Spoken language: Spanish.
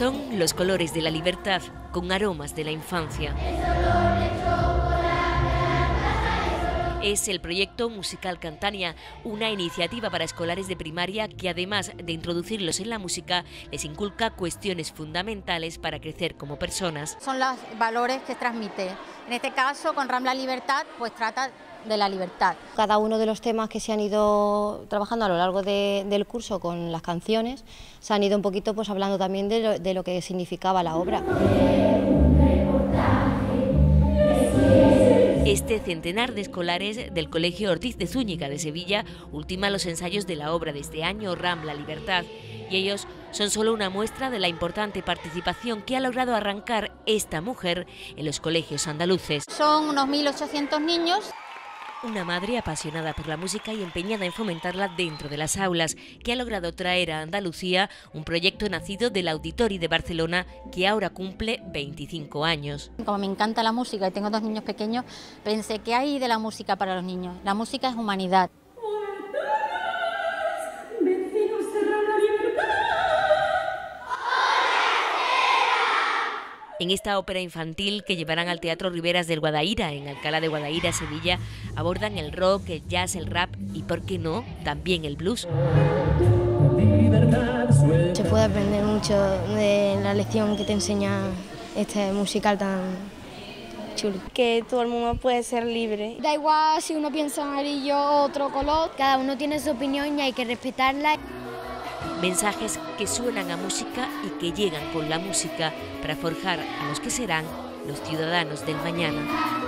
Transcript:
Son los colores de la libertad con aromas de la infancia. Es el proyecto Musical Cantania, una iniciativa para escolares de primaria que además de introducirlos en la música, les inculca cuestiones fundamentales para crecer como personas. Son los valores que transmite. En este caso, con Rambla Libertad, pues trata de la libertad. Cada uno de los temas que se han ido trabajando a lo largo del curso con las canciones, se han ido un poquito pues hablando también de lo que significaba la obra. Este centenar de escolares del Colegio Ortiz de Zúñiga de Sevilla ultima los ensayos de la obra de este año Rambla Libertad y ellos son solo una muestra de la importante participación que ha logrado arrancar esta mujer en los colegios andaluces. Son unos 1.800 niños una madre apasionada por la música y empeñada en fomentarla dentro de las aulas, que ha logrado traer a Andalucía un proyecto nacido del Auditori de Barcelona que ahora cumple 25 años. Como me encanta la música y tengo dos niños pequeños, pensé que hay de la música para los niños. La música es humanidad. En esta ópera infantil que llevarán al Teatro Riberas del Guadaira, en Alcalá de Guadaira, Sevilla, abordan el rock, el jazz, el rap y, por qué no, también el blues. Se puede aprender mucho de la lección que te enseña este musical tan chulo. Que todo el mundo puede ser libre. Da igual si uno piensa amarillo o otro color. Cada uno tiene su opinión y hay que respetarla. Mensajes que suenan a música y que llegan con la música para forjar a los que serán los ciudadanos del mañana.